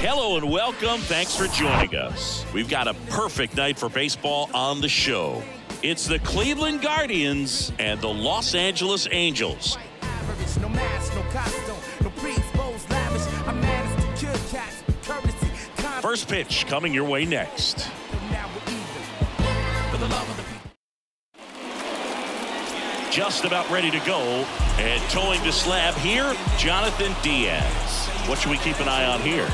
Hello and welcome. Thanks for joining us. We've got a perfect night for baseball on the show. It's the Cleveland Guardians and the Los Angeles Angels. First pitch coming your way next. Just about ready to go. And toeing the slab here, Jonathan Diaz. What should we keep an eye on here?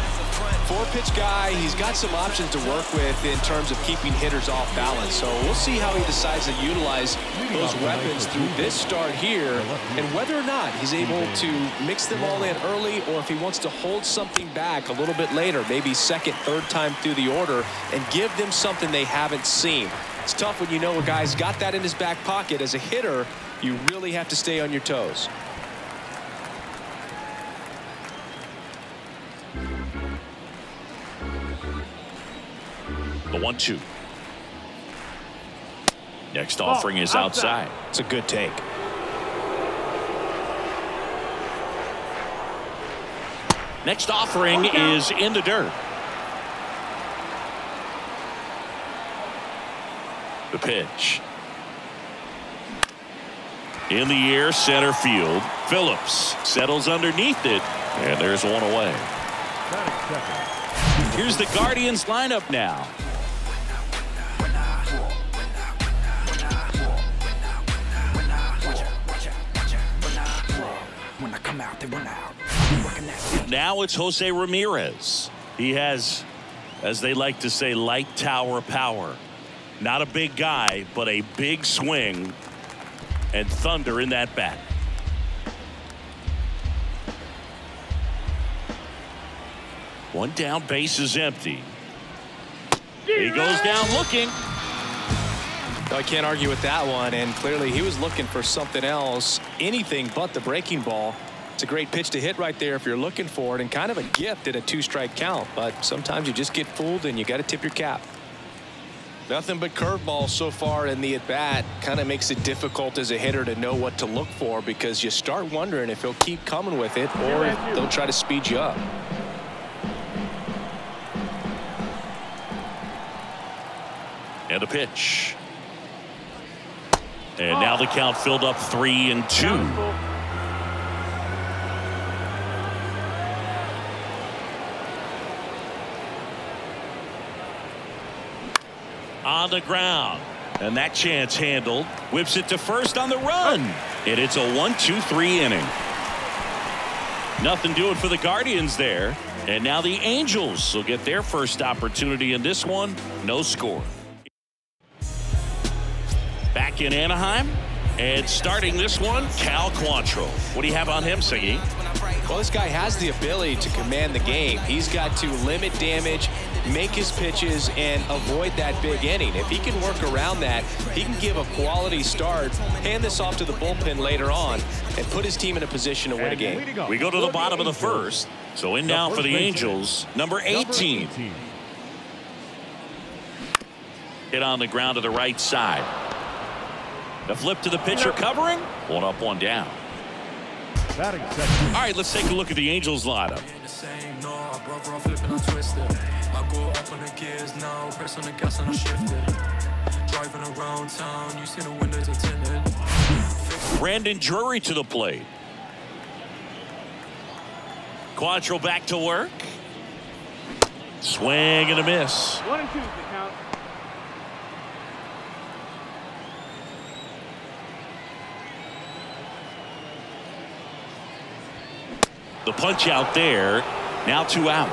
Four pitch guy, he's got some options to work with in terms of keeping hitters off balance. So we'll see how he decides to utilize those weapons through this start here and whether or not he's able to mix them all in early or if he wants to hold something back a little bit later, maybe second, third time through the order and give them something they haven't seen. It's tough when you know a guy's got that in his back pocket. As a hitter, you really have to stay on your toes. The one two. Next oh, offering is outside. It's a good take. Next offering is in the dirt. The pitch. In the air, center field. Phillips settles underneath it, and there's one away. Here's the Guardians lineup now. Now it's Jose Ramirez. He has, as they like to say, light tower power. Not a big guy, but a big swing and thunder in that bat. One down, base is empty. He goes down looking. I can't argue with that one, and clearly he was looking for something else, anything but the breaking ball. It's a great pitch to hit right there if you're looking for it, and kind of a gift at a two-strike count. But sometimes you just get fooled, and you got to tip your cap. Nothing but curveballs so far in the at-bat kind of makes it difficult as a hitter to know what to look for because you start wondering if he'll keep coming with it or if they'll try to speed you up. And a pitch. And now the count filled up three and two. On the ground. And that chance handled. Whips it to first on the run. And it's a one, two, three inning. Nothing doing for the Guardians there. And now the Angels will get their first opportunity in this one. No score. Back in Anaheim. And starting this one, Cal Quantrill. What do you have on him, Siggy? Well, this guy has the ability to command the game. He's got to limit damage, make his pitches, and avoid that big inning. If he can work around that, he can give a quality start, hand this off to the bullpen later on, and put his team in a position to win a game. We go to the bottom of the first. So in now for the Angels, number 18. Hit on the ground to the right side. The flip to the pitcher covering. One up, one down. All right, let's take a look at the Angels lineup. Brandon Drury to the plate. Quantrill back to work. Swing and a miss. One and two, the punch out there. Now two out.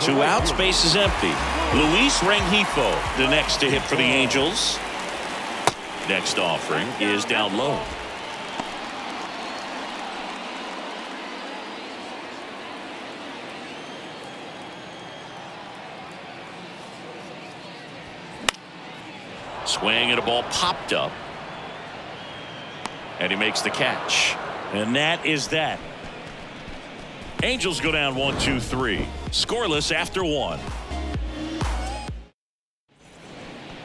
Two out, space is empty. Luis Rengifo, the next to hit for the Angels. Next offering is down low. Swing and a ball popped up. And he makes the catch. And that is that. Angels go down one, two, three. Scoreless after one.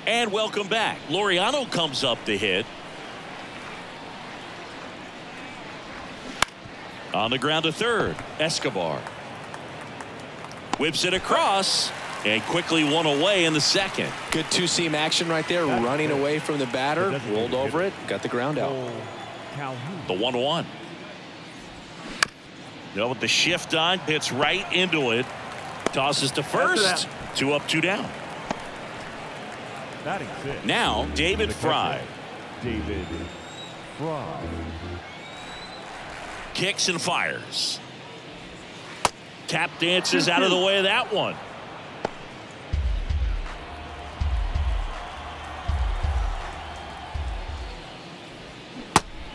And welcome back. Loriano comes up to hit. On the ground to third, Escobar. Whips it across and quickly one away in the second. Good two-seam action right there, running away from the batter, rolled over it, got the ground out. The 1-1. Now with the shift on. Hits right into it. Tosses to first. Two up, two down. Now, David Fry. David Fry. Kicks and fires. Tap dances out of the way of that one.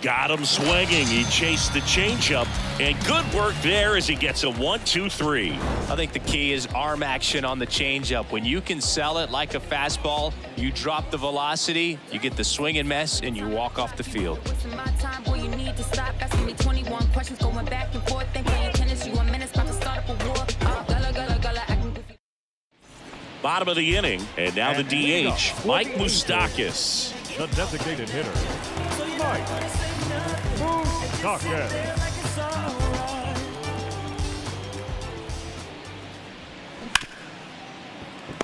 Got him swinging. He chased the changeup. And good work there as he gets a one, two, three. I think the key is arm action on the changeup. When you can sell it like a fastball, you drop the velocity, you get the swing and mess, and you walk off the field. Bottom of the inning, and now the DH, Mike Moustakas. The designated hitter, Mike Moustakas.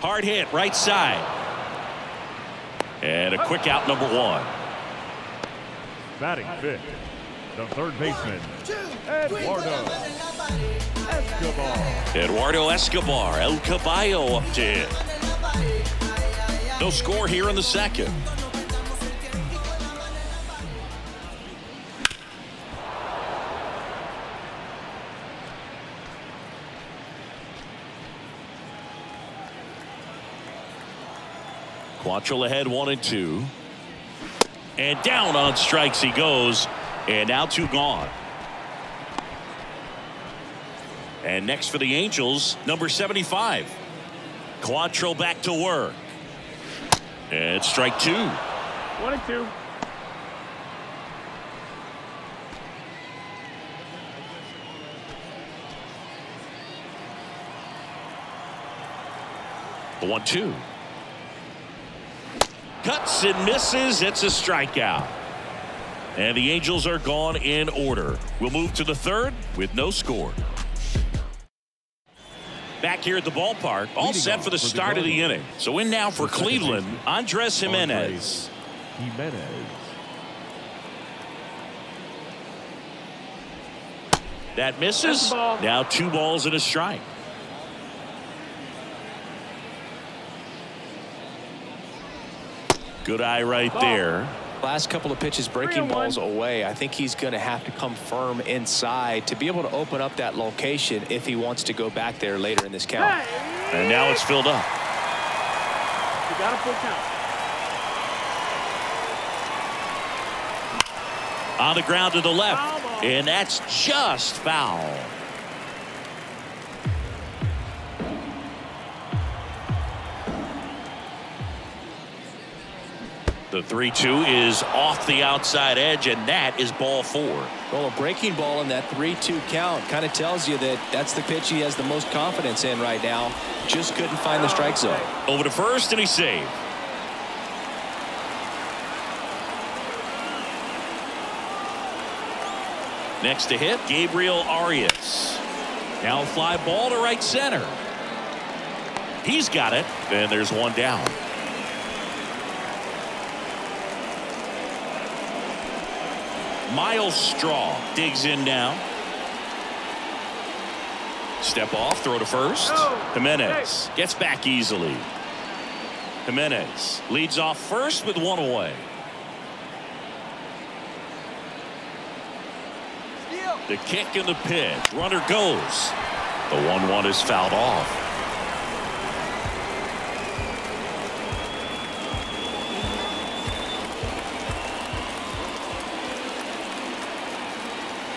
Hard hit, right side. And a quick out, number one. Batting fifth, the third baseman, Eduardo Escobar. Eduardo Escobar, El Caballo up to hit. No score here in the second. Quantrill ahead one and two. And down on strikes he goes. And now two gone. And next for the Angels, number 75. Quantrill back to work. And strike two. One and two. The one two. Cuts and misses. It's a strikeout. And the Angels are gone in order. We'll move to the third with no score. Back here at the ballpark, all set for the start of the inning. So in now for Cleveland, Andres Gimenez. Gimenez. That misses. Now two balls and a strike. Good eye right there. Last couple of pitches breaking balls away. I think he's going to have to come firm inside to be able to open up that location if he wants to go back there later in this count. And now it's filled up. You got a full count. On the ground to the left. And that's just foul. The 3 2 is off the outside edge, and that is ball four. Well, a breaking ball in that 3 2 count kind of tells you that that's the pitch he has the most confidence in right now. Just couldn't find the strike zone. Over to first, and he saved. Next to hit, Gabriel Arias. Now fly ball to right center. He's got it, and there's one down. Myles Straw digs in now. Step off, throw to first. Oh, Gimenez gets back easily. Gimenez leads off first with one away. The kick and the pitch. Runner goes. The 1-1 is fouled off.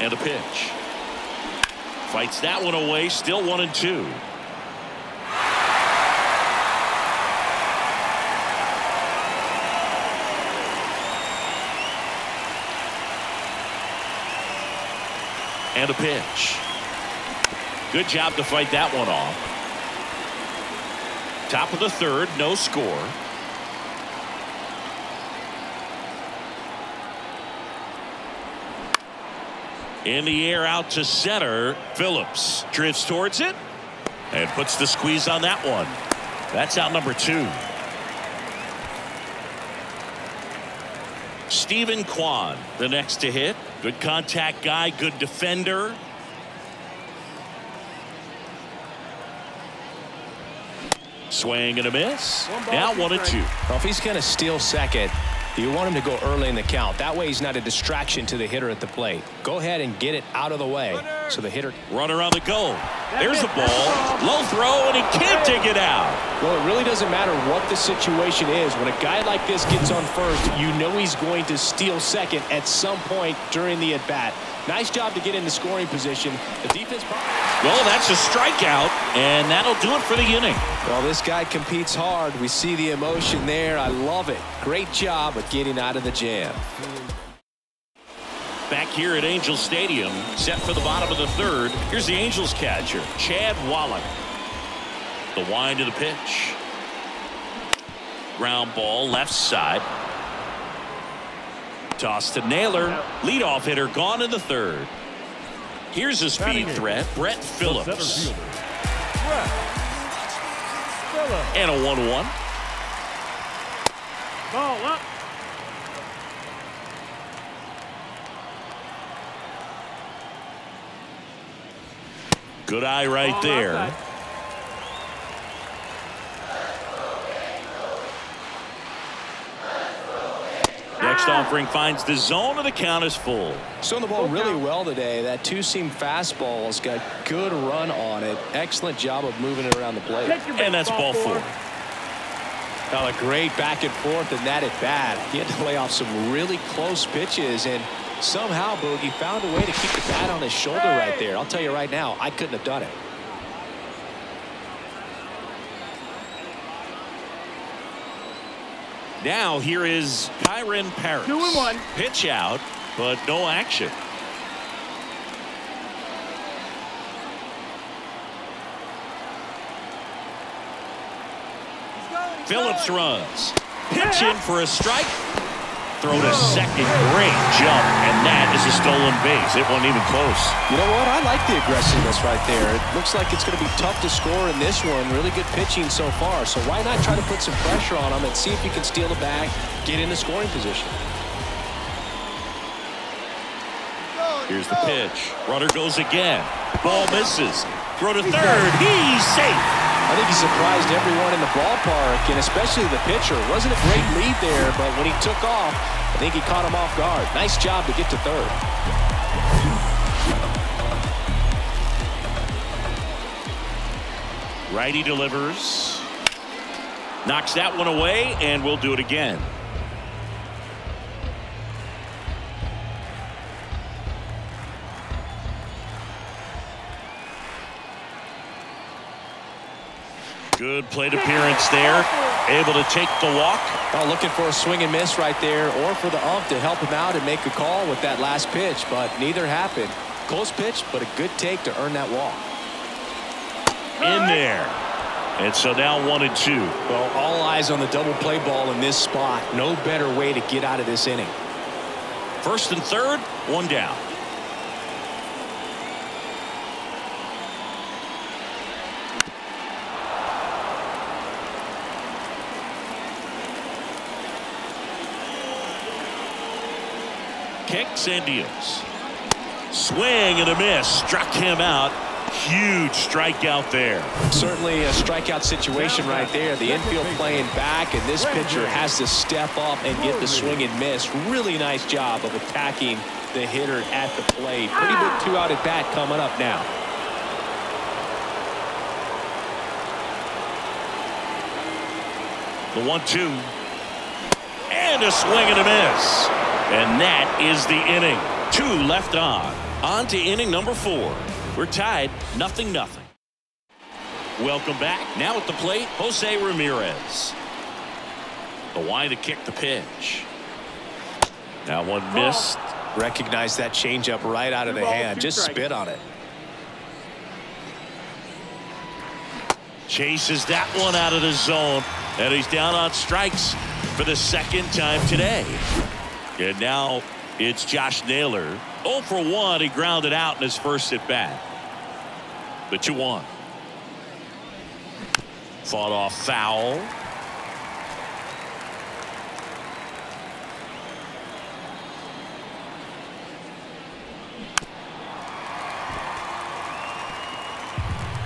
And a pitch. Fights that one away. Still one and two. And a pitch. Good job to fight that one off. Top of the third, no score. In the air out to center. Phillips drifts towards it and puts the squeeze on that one. That's out number two. Steven Kwan, the next to hit. Good contact guy, good defender. Swing and a miss. Now one and two. Well, if he's going to steal second, you want him to go early in the count. That way he's not a distraction to the hitter at the plate. Go ahead and get it out of the way so the hitter. Runner on the go. There's the ball. Low throw, and he can't take it out. Well, it really doesn't matter what the situation is. When a guy like this gets on first, you know he's going to steal second at some point during the at-bat. Nice job to get in the scoring position. The defense. Well, that's a strikeout, and that'll do it for the inning. Well, this guy competes hard. We see the emotion there. I love it. Great job of getting out of the jam. Back here at Angel Stadium, set for the bottom of the third. Here's the Angels catcher, Chad Wallach. The wind of the pitch. Ground ball left side. Toss to Naylor. Leadoff hitter gone in the third. Here's a speed threat, Brett Phillips. Brett Phillips. And a 1-1. Ball up. Good eye right Ball there. Next offering finds the zone and the count is full. Showing the ball really well today. That two-seam fastball's got good run on it. Excellent job of moving it around the plate. And that's ball four. Well, a great back and forth and that at bat. He had to lay off some really close pitches and somehow Boogie found a way to keep the bat on his shoulder right there. I'll tell you right now, I couldn't have done it. Now here is Kyren Paris. Two and one. Pitch out, but no action. Phillips runs. Pitch in for a strike. Throw to second. Great jump. And that is a stolen base. It wasn't even close. You know what? I like the aggressiveness right there. It looks like it's going to be tough to score in this one. Really good pitching so far. So why not try to put some pressure on him and see if you can steal the bag, get in the scoring position. Here's the pitch. Runner goes again. Ball misses. Throw to third. He's safe. I think he surprised everyone in the ballpark, and especially the pitcher. Wasn't a great lead there, but when he took off, I think he caught him off guard. Nice job to get to third. Righty delivers. Knocks that one away, and we'll do it again. Good plate appearance there. Able to take the walk. Oh, looking for a swing and miss right there, or for the ump to help him out and make a call with that last pitch, but neither happened. Close pitch, but a good take to earn that walk. In there. And so now one and two. Well, all eyes on the double play ball in this spot. No better way to get out of this inning. First and third, one down. Kicks and deals. Swing and a miss. Struck him out. Huge strikeout there. Certainly a strikeout situation right there. The infield playing back, and this pitcher has to step up and get the swing and miss. Really nice job of attacking the hitter at the plate. Pretty big two-out at bat coming up now. The one-two. And a swing and a miss. And that is the inning. Two left on. On to inning number four. We're tied, nothing, nothing. Welcome back. Now at the plate, Jose Ramirez. The wind to kick the pitch. Now one missed. Recognize that changeup right out of the hand. Just spit on it. Chases that one out of the zone. And he's down on strikes for the second time today. And now It's Josh Naylor. 0 for 1. He grounded out in his first at bat. The 2 1. Fought off foul.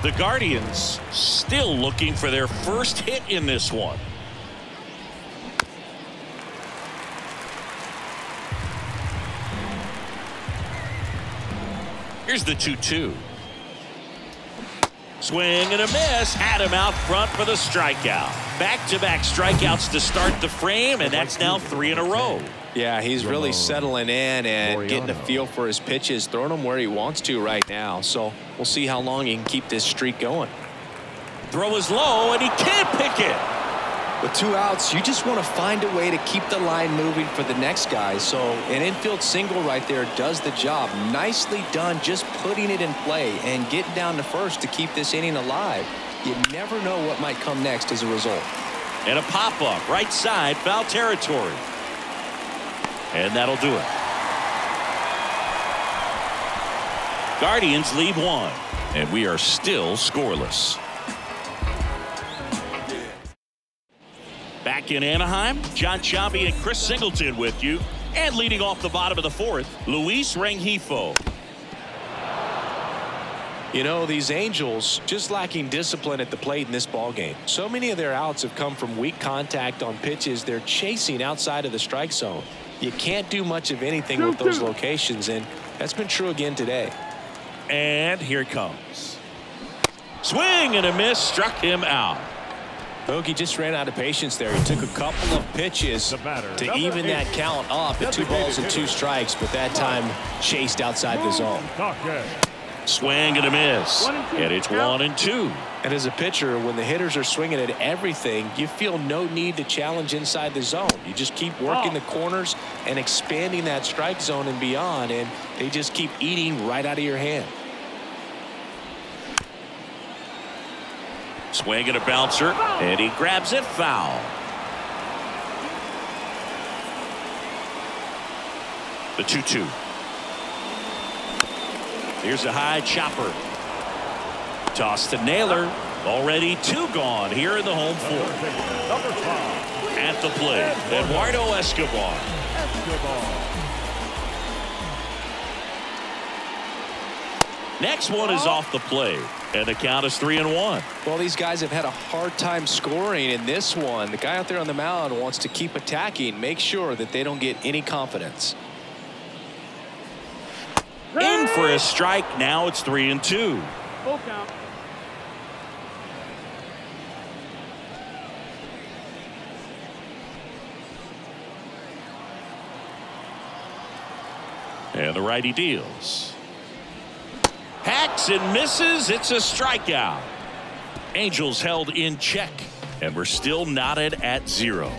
The Guardians still looking for their first hit in this one. Here's the 2 2. Swing and a miss. Had him out front for the strikeout. Back to back strikeouts to start the frame, and that's now three in a row. Yeah, he's really settling in and getting a feel for his pitches, throwing them where he wants to right now. So we'll see how long he can keep this streak going. Throw is low, and he can't pick it. With two outs, you just want to find a way to keep the line moving for the next guy. So an infield single right there does the job. Nicely done just putting it in play and getting down to first to keep this inning alive. You never know what might come next as a result. And a pop-up right side foul territory. And that'll do it. Guardians lead one. And we are still scoreless. Back in Anaheim, John Sciambi and Chris Singleton with you. And leading off the bottom of the fourth, Luis Rengifo. You know, these Angels just lacking discipline at the plate in this ball game. So many of their outs have come from weak contact on pitches they're chasing outside of the strike zone. You can't do much of anything with those locations, and that's been true again today. And here it comes. Swing and a miss struck him out. Bogey just ran out of patience there. He took a couple of pitches to even that count up at two balls and two strikes, but that time chased outside the zone. Swing and a miss. And it's one and two. And as a pitcher, when the hitters are swinging at everything, you feel no need to challenge inside the zone. You just keep working the corners and expanding that strike zone and beyond, and they just keep eating right out of your hand. Swing and a bouncer, and he grabs it foul. The 2 2. Here's a high chopper. Toss to Naylor. Already two gone here in the home fourth. At the plate, Eduardo Escobar. Next one is off the plate. And the count is three and one. Well, these guys have had a hard time scoring in this one. The guy out there on the mound wants to keep attacking, make sure that they don't get any confidence. In for a strike. Now it's three and two. Full count. And the righty deals. Hacks and misses. It's a strikeout. Angels held in check. And we're still knotted at zero.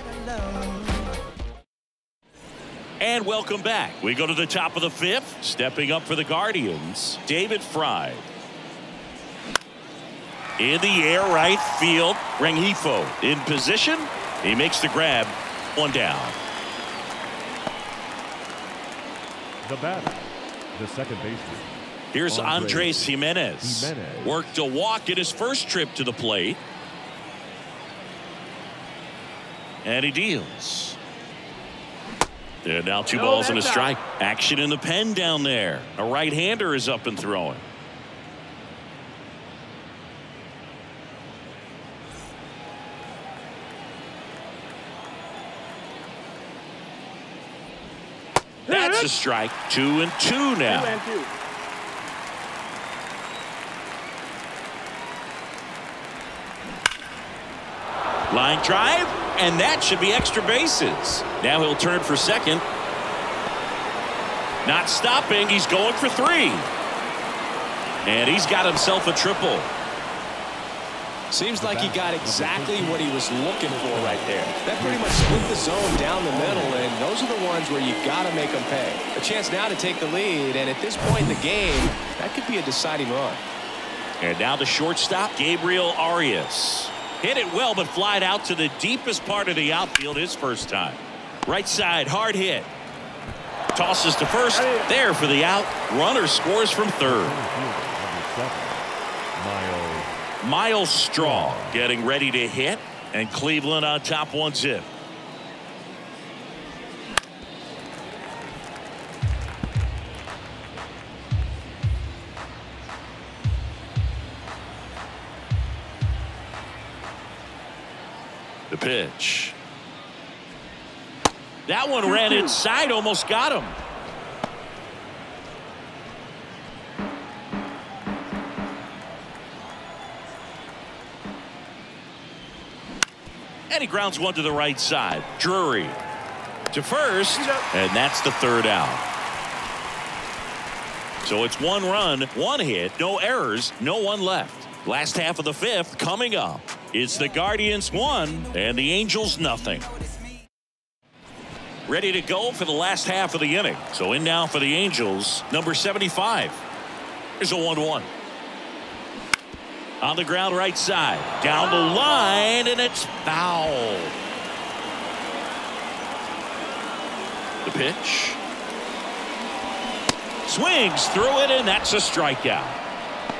And welcome back. We go to the top of the fifth. Stepping up for the Guardians, David Fry. In the air right field, Rengifo in position. He makes the grab. One down. The batter, the second baseman. Here's Andres Andres Gimenez. Gimenez. Worked a walk in his first trip to the plate. And he deals. And now two No, balls and a that's out. strike. Action in the pen down there. A right-hander is up and throwing. That's a strike. Two and two now. Two and two. Line drive, and that should be extra bases. Now he'll turn for second. Not stopping. He's going for three. And he's got himself a triple. Seems like he got exactly what he was looking for right there. That pretty much split the zone down the middle, and those are the ones where you got to make them pay. A chance now to take the lead, and at this point in the game, that could be a deciding run. And now the shortstop, Gabriel Arias. Hit it well, but flied out to the deepest part of the outfield his first time. Right side, hard hit. Tosses to first. There for the out. Runner scores from third. Myles. Straw getting ready to hit. And Cleveland on top one zip. The pitch. That one ran inside, almost got him. And he grounds one to the right side. Drury to first, and that's the third out. So it's one run, one hit, no errors, no one left. Last half of the fifth coming up. It's the Guardians one and the Angels nothing. Ready to go for the last half of the inning. So in now for the Angels, number 75. Here's a 1 1. On the ground right side. Down the line, and it's foul. The pitch. Swings through it, and that's a strikeout.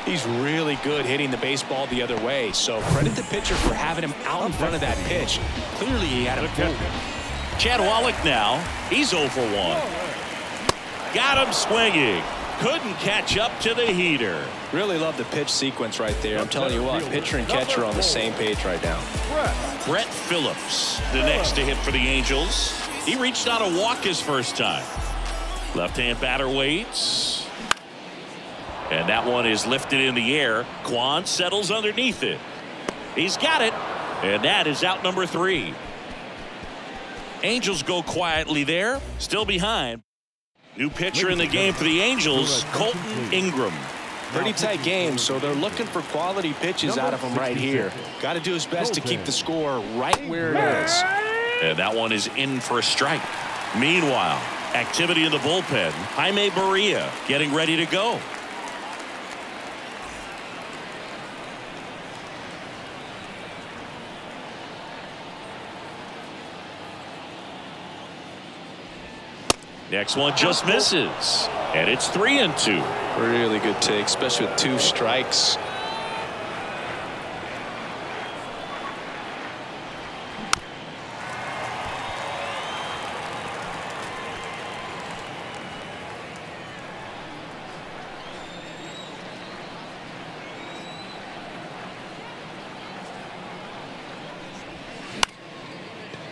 He's really good hitting the baseball the other way. So credit the pitcher for having him out in front of that pitch. Clearly he had a fooled. Chad Wallach now. He's oh over 1. Got him swinging. Couldn't catch up to the heater. Really love the pitch sequence right there. I'm telling you what, pitcher and catcher on the same page right now. Brett Phillips, the next to hit for the Angels. He reached on a walk his first time. Left-hand batter waits. And that one is lifted in the air. Kwan settles underneath it. He's got it. And that is out number three. Angels go quietly there. Still behind. New pitcher in the game for the Angels, Kolton Ingram. Pretty tight game, so they're looking for quality pitches out of him right here. Got to do his best to keep the score right where it is. And that one is in for a strike. Meanwhile, activity in the bullpen. Jaime Barria getting ready to go. Next one just misses. And it's three and two. Really good take, especially with two strikes.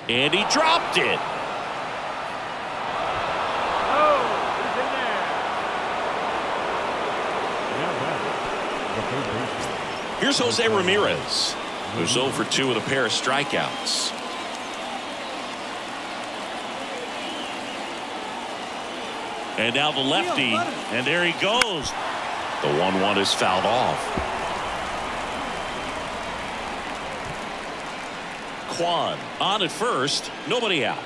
And he dropped it. Oh, he's in there. Now batting, the third baseman. Here's Jose Ramirez, who's 0 for 2 with a pair of strikeouts. And now the lefty, and there he goes. The 1 1 is fouled off. Kwan on at first, nobody out.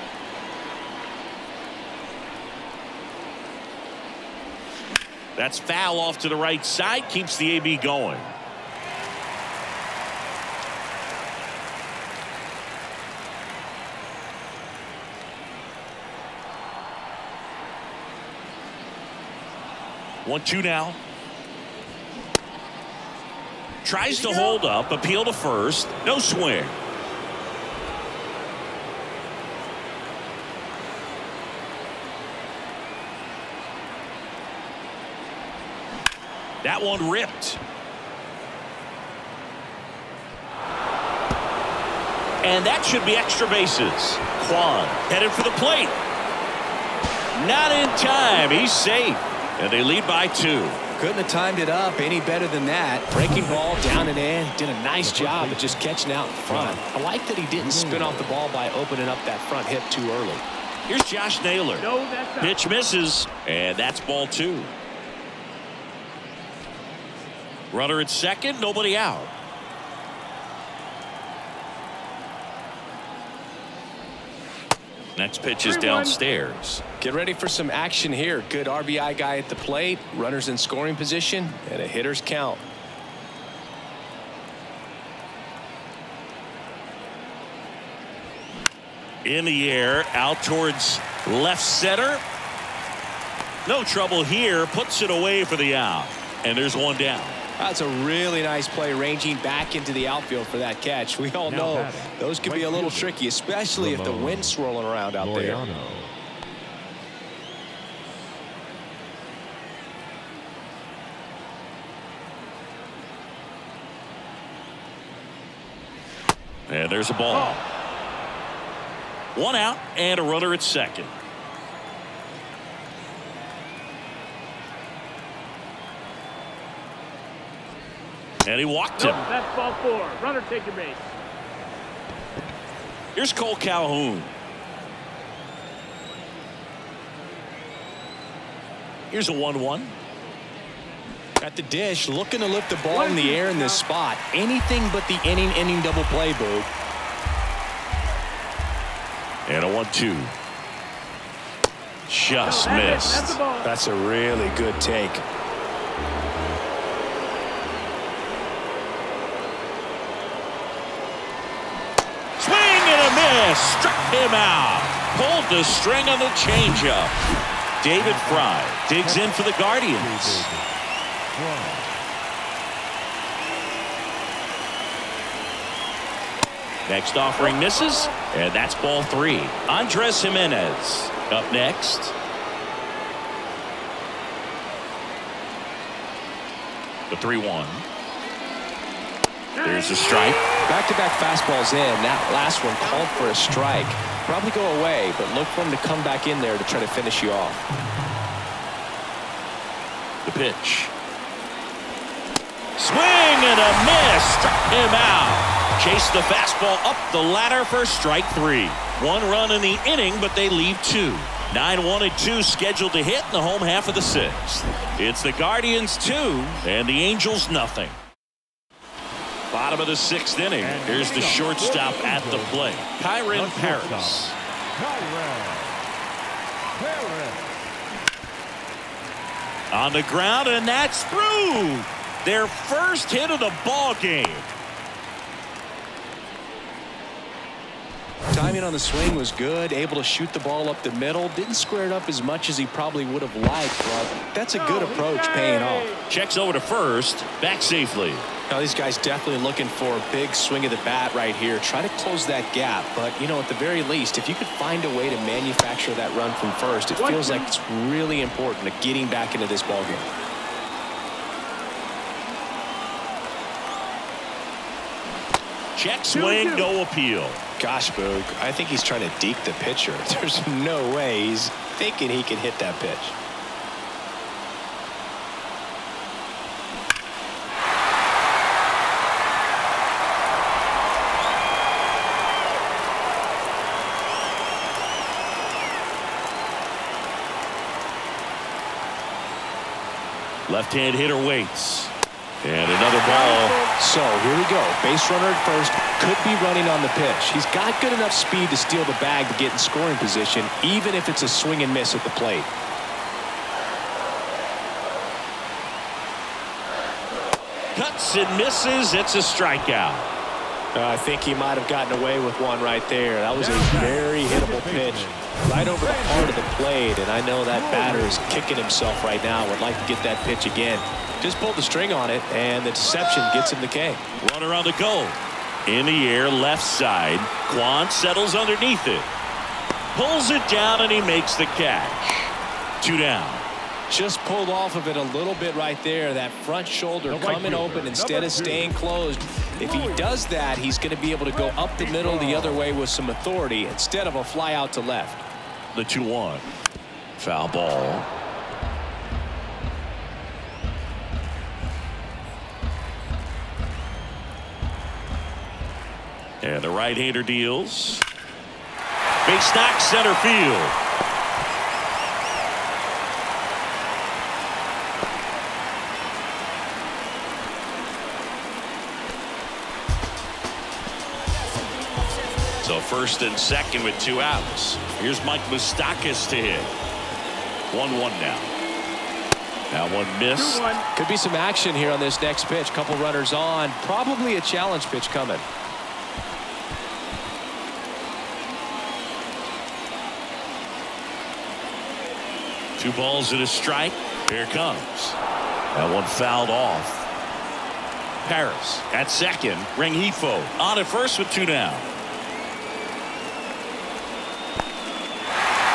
That's foul off to the right side, keeps the AB going. One two now. Tries to hold up, appeal to first, no swing. That one ripped. And that should be extra bases. Kwan headed for the plate. Not in time. He's safe. And they lead by two. Couldn't have timed it up any better than that. Breaking ball down and in. Did a nice job of just catching out in front. I like that he didn't spin off the ball by opening up that front hip too early. Here's Josh Naylor. No, that's. Pitch misses. And that's ball two. Runner at second, nobody out. Next pitch is downstairs. Get ready for some action here. Good RBI guy at the plate. Runners in scoring position. And a hitter's count. In the air, out towards left center. No trouble here. Puts it away for the out. And there's one down. That's a really nice play ranging back into the outfield for that catch. We all Now know batting, those can be a little fielder, tricky, especially if the wind's swirling around out there. And there's a ball. One out and a runner at second. And he walked him. That's ball four. Runner take your base. Here's Cole Calhoun. Here's a 1 1. At the dish, looking to lift the ball in the air in this spot. Anything but the inning inning double play, Boog. And a 1 2. Just That's it. missed. That's. That's a really good take. Him out. Pulled the string on the changeup. David Fry digs in for the Guardians. Next offering misses, and that's ball three. Andres Gimenez up next. The 3 1. There's a strike. Back-to-back fastballs in. That last one called for a strike. Probably go away, but look for him to come back in there to try to finish you off. The pitch. Swing and a miss. Him out. Chase the fastball up the ladder for strike three. One run in the inning, but they leave two. 9 1 and 2 scheduled to hit in the home half of the sixth. It's the Guardians 2 and the Angels nothing. Bottom of the sixth inning. Here's the shortstop at the plate. Kyren The Paris. Kyren Paris. On the ground, and that's through. Their first hit of the ball game. Timing on the swing was good. Able to shoot the ball up the middle. Didn't square it up as much as he probably would have liked, but that's a good approach paying off. Checks over to first. Back safely. Now these guys definitely looking for a big swing of the bat right here. Try to close that gap. But, you know, at the very least, if you could find a way to manufacture that run from first, it feels like it's really important to getting back into this ball game. Check swing, no appeal. Gosh, Boog, I think he's trying to deke the pitcher. There's no way he's thinking he can hit that pitch. Left-hand hitter waits. And another ball. So here we go. Base runner at first. Could be running on the pitch. He's got good enough speed to steal the bag to get in scoring position, even if it's a swing and miss at the plate. Cuts and misses. It's a strikeout. Uh, I think he might have gotten away with one right there. That was a very hittable pitch right over the heart of the plate. And I know that batter is kicking himself right now. Would like to get that pitch again. Just pulled the string on it, and the deception gets him the K. Runner on the go. In the air, left side. Kwan settles underneath it. Pulls it down, and he makes the catch. Two down. Just pulled off of it a little bit right there. That front shoulder coming open instead of staying closed. If he does that, he's going to be able to go up the middle the other way with some authority instead of a fly out to left. The 2-1. Foul ball. And the right-hander deals. Base knock center field. First and second with two outs. Here's Mike Moustakas to hit. 1-1 now. Now one miss. Two one. Could be some action here on this next pitch. Couple runners on. Probably a challenge pitch coming. Two balls and a strike. Here comes. That one fouled off. Paris at second. Rengifo on at first with two down.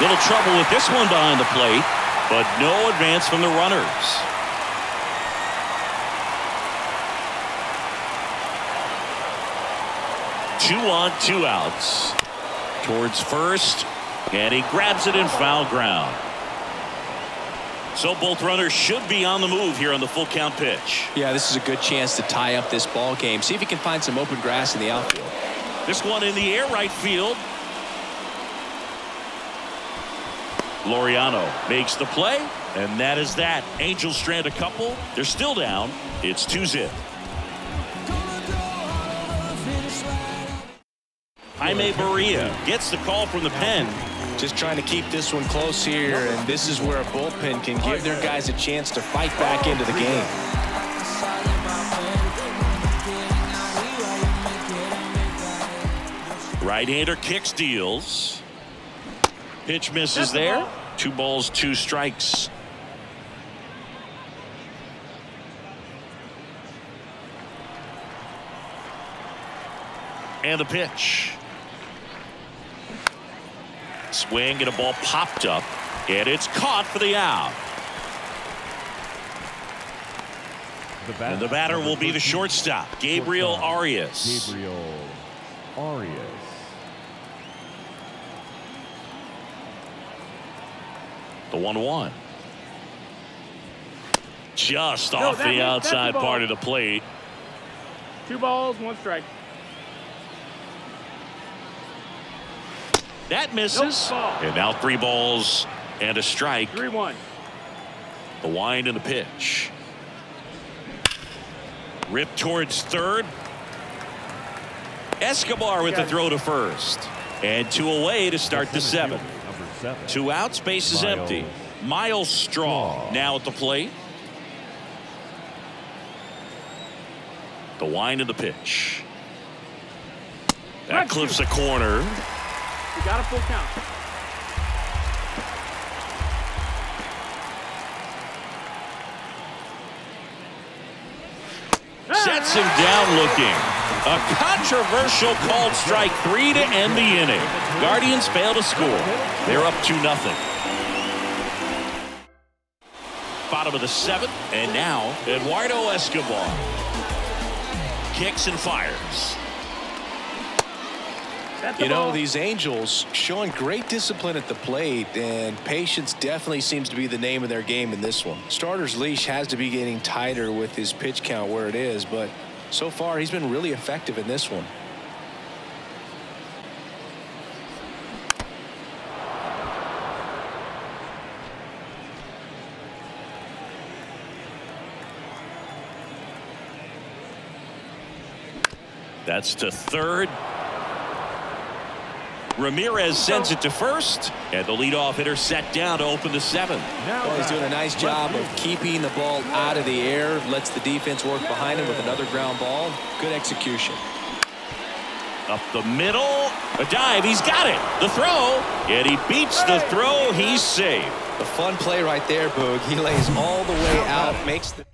Little trouble with this one behind the plate, but no advance from the runners. Two on, two outs. Towards first, and he grabs it in foul ground. So both runners should be on the move here on the full count pitch. Yeah, this is a good chance to tie up this ball game. See if he can find some open grass in the outfield. This one in the air right field. Laureano makes the play, and that is that. Angels strand a couple. They're still down. It's two zip. Jaime Barria gets the call from the pen. Just trying to keep this one close here, and this is where a bullpen can give their guys a chance to fight back into the game. Right-hander kicks deals. Pitch misses there. Two balls, two strikes. And the pitch. Swing and a ball popped up. And it's caught for the out. The batter, And the batter will be the shortstop, Gabriel Arias. Gabriel Arias. The 1 1. Just No, off the outside part of the plate. Two balls, one strike. That misses. Nope. And now three balls and a strike. 3 1. The wind and the pitch. Rip towards third. Escobar with the throw to first. And two away to start the seventh. Fielder, Number seven. Two outs, base is Miles empty. Myles Straw now at the plate. The wind of the pitch. That clips a corner. You got a full count. Sets him down looking. A controversial called strike three to end the inning. Guardians fail to score. They're up 2 nothing. Bottom of the seventh, and now Eduardo Escobar. Kicks and fires. You know, these Angels showing great discipline at the plate, and patience definitely seems to be the name of their game in this one. Starter's leash has to be getting tighter with his pitch count where it is, but so far he's been really effective in this one. That's to third. Ramirez sends it to first, and the leadoff hitter set down to open the seventh. Now Well, he's doing a nice job of keeping the ball out of the air, lets the defense work behind him with another ground ball. Good execution. Up the middle, a dive, he's got it. The throw, and he beats the throw, he's safe. The fun play right there, Boog. He lays all the way out, makes the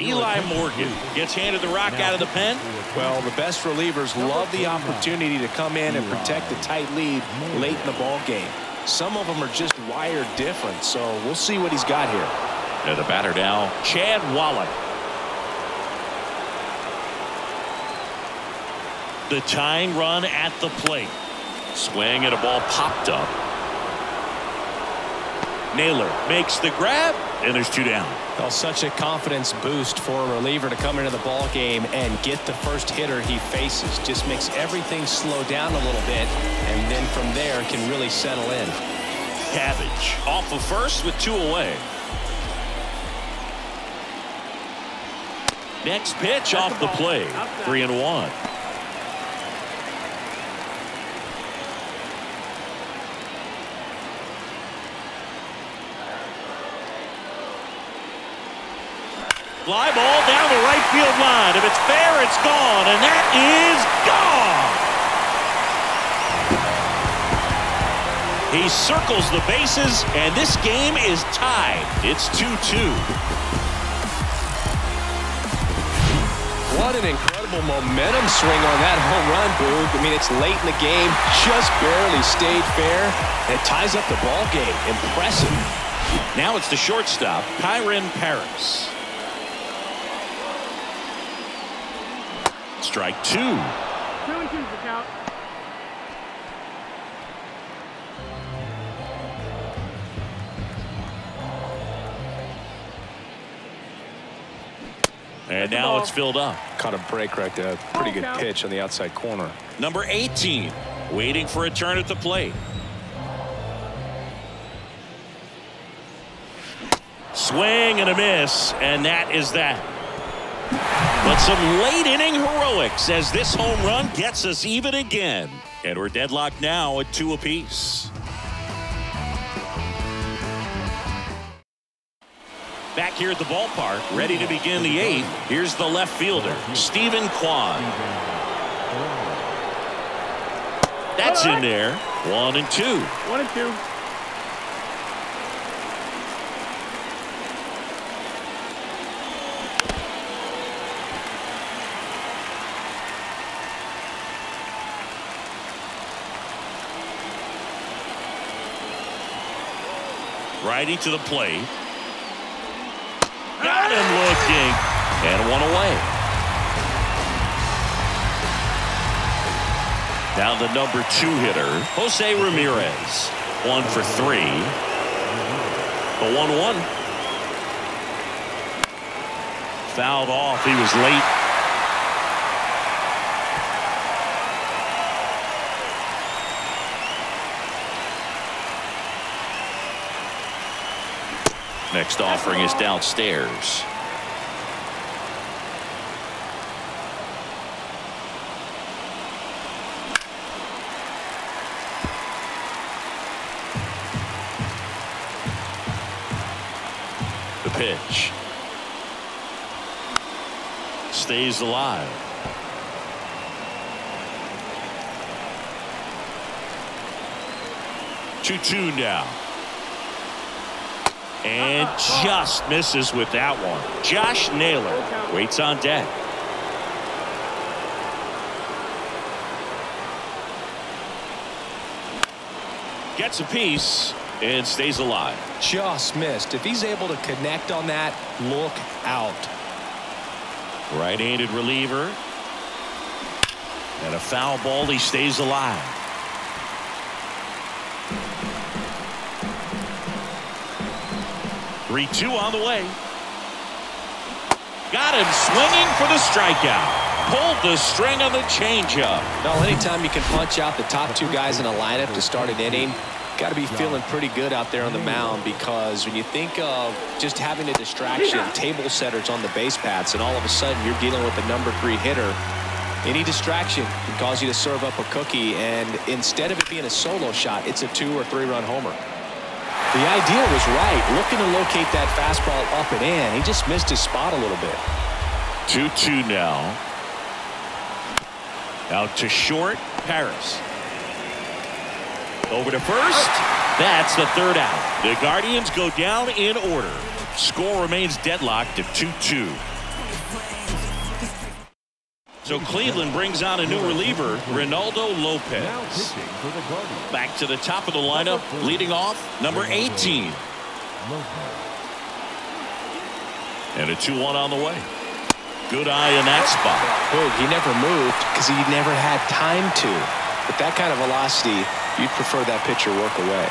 Eli Morgan gets handed the rock out of the pen. Well, the best relievers love the opportunity to come in and protect a tight lead late in the ball game. Some of them are just wired different, so we'll see what he's got here. And the batter now, Chad Wallach. The tying run at the plate. Swing and a ball popped up. Naylor makes the grab, and there's two down. Well, such a confidence boost for a reliever to come into the ball game and get the first hitter he faces. Just makes everything slow down a little bit, and then from there can really settle in. Cabbage off of first with two away. Next pitch off the plate. Three and one. Fly ball down the right field line. If it's fair, it's gone, and that is gone. He circles the bases, and this game is tied. It's 2-2. What an incredible momentum swing on that home run, Boog. I mean, it's late in the game, just barely stayed fair, and it ties up the ball game. Impressive. Now it's the shortstop, Kyren Paris. Strike two. Two and two's the count. And now it's filled up. Caught a break right there. Pretty good pitch on the outside corner. Number 18, waiting for a turn at the plate. Swing and a miss, and that is that. But some late inning heroics as this home run gets us even again. And we're deadlocked now at two apiece. Back here at the ballpark, ready to begin the eighth. Here's the left fielder, Steven Kwan. That's in there. One and two. One and two. Righty to the plate. Got him looking. And one away. Now the number two hitter, Jose Ramirez. One for three. The 1 1. Fouled off. He was late. Next offering is downstairs. The pitch. Stays alive. Two-two now. And just misses with that one. Josh Naylor waits on deck. Gets a piece and stays alive. Just missed. If he's able to connect on that, look out. Right-handed reliever. And a foul ball. He stays alive. Three-two on the way. Got him swinging for the strikeout. Pulled the string on the changeup. Well, anytime you can punch out the top two guys in a lineup to start an inning, got to be feeling pretty good out there on the mound because when you think of just having a distraction, table setters on the base paths, and all of a sudden you're dealing with the number three hitter, any distraction can cause you to serve up a cookie, and instead of it being a solo shot, it's a two or three run homer. The idea was right, looking to locate that fastball up and in. He just missed his spot a little bit. 2-2 now. Out to short, Paris. Over to first. That's the third out. The Guardians go down in order. Score remains deadlocked at 2-2. So Cleveland brings on a new reliever, Reynaldo Lopez. pitching for the Guardians. Back to the top of the lineup, leading off, number 18. And a 2-1 on the way. Good eye in that spot. Boog, he never moved because he never had time to. With that kind of velocity, you'd prefer that pitcher work away.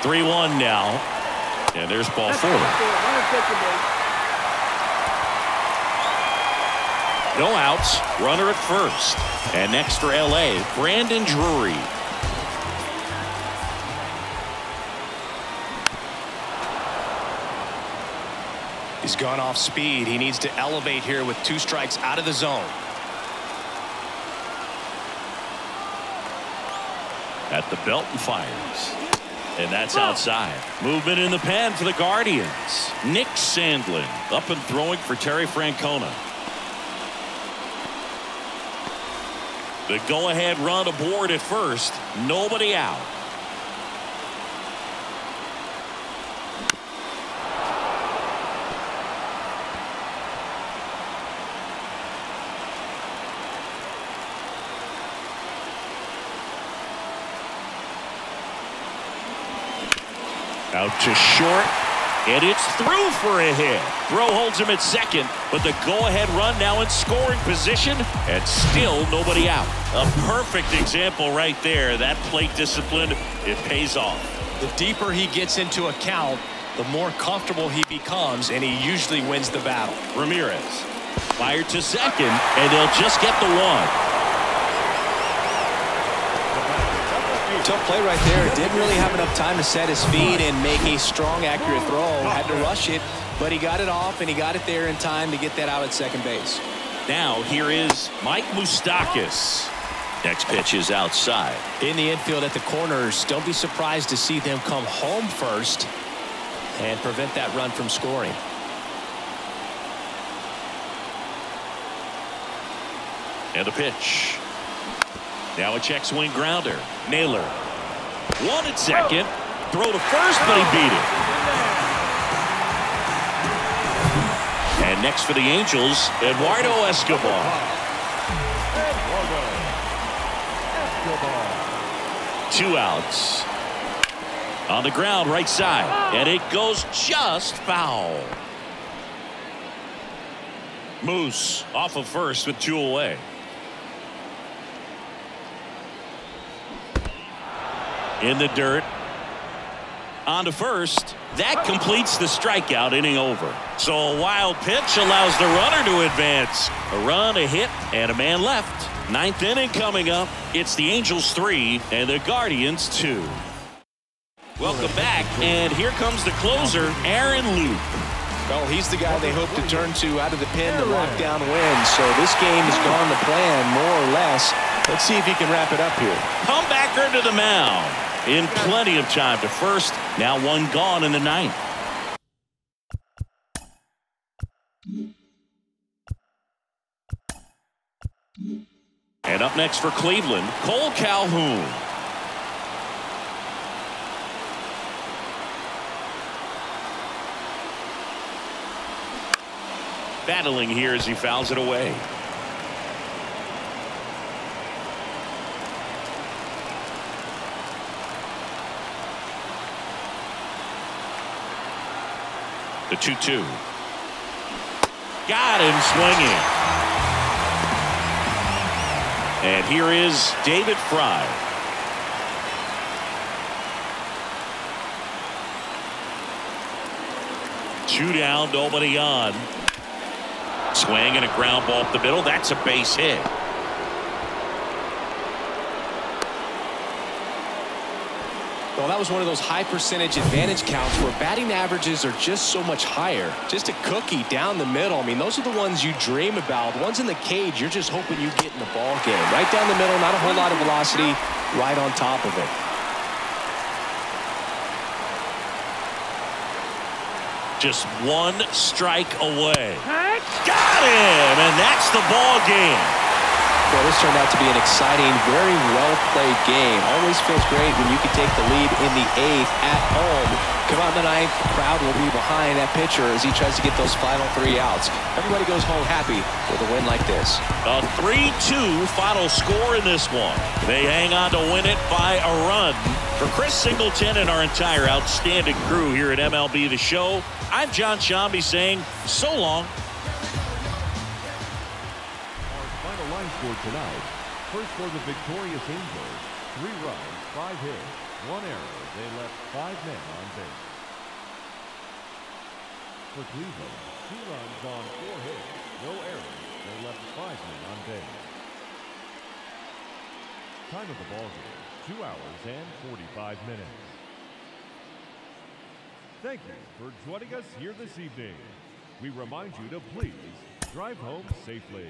3-1 now. And there's ball four. No outs. Runner at first. And next for L.A., Brandon Drury. He's gone off speed. He needs to elevate here with two strikes out of the zone. At the belt and fires. And that's outside. Movement in the pen for the Guardians. Nick Sandlin up and throwing for Terry Francona. The go-ahead run aboard at first. Nobody out. Out to short. And it's through for a hit. Throw holds him at second, but the go-ahead run now in scoring position, and still nobody out. A perfect example right there. That plate discipline, it pays off. The deeper he gets into a count, the more comfortable he becomes, and he usually wins the battle. Ramirez fired to second, and they'll just get the one. Tough play right there. Didn't really have enough time to set his feet and make a strong, accurate throw. Had to rush it, but he got it off, and he got it there in time to get that out at second base. Now here is Mike Moustakas. Next pitch is outside. In the infield at the corners, don't be surprised to see them come home first and prevent that run from scoring. And a pitch. Now a check swing grounder. Naylor. One at second. Throw to first, but he beat it. And next for the Angels, Eduardo Escobar. Two outs. On the ground, right side. And it goes just foul. Moose off of first with two away. In the dirt. On to first. That completes the strikeout inning over. So a wild pitch allows the runner to advance. A run, a hit, and a man left. Ninth inning coming up. It's the Angels three and the Guardians two. Welcome back, and here comes the closer, Aaron Loup. Well, he's the guy they hope to turn to out of the pen to lock down wins. So this game has gone to plan, more or less. Let's see if he can wrap it up here. Comebacker to the mound in plenty of time to first. Now one gone in the ninth. And up next for Cleveland, Cole Calhoun. Battling here as he fouls it away. The 2-2. Got him swinging. And here is David Fry. Two down, nobody on. Swing and a ground ball up the middle. That's a base hit. Well, that was one of those high percentage advantage counts where batting averages are just so much higher. Just a cookie down the middle. I mean, those are the ones you dream about. Ones in the cage, you're just hoping you get in the ball game. Right down the middle, not a whole lot of velocity, right on top of it. Just one strike away. Got him, and that's the ball game. Well, this turned out to be an exciting, very well-played game. Always feels great when you can take the lead in the eighth at home. Come on the ninth, crowd will be behind that pitcher as he tries to get those final three outs. Everybody goes home happy with a win like this. A 3-2 final score in this one. They hang on to win it by a run. For Chris Singleton and our entire outstanding crew here at MLB The Show, I'm John Sciambi saying so long. For tonight. First for the victorious Angels, three runs, five hits, one error. They left five men on base. For Cleveland, two runs on four hits, no errors. They left five men on base. Time of the ball game, two hours and 45 minutes. Thank you for joining us here this evening. We remind you to please drive home safely.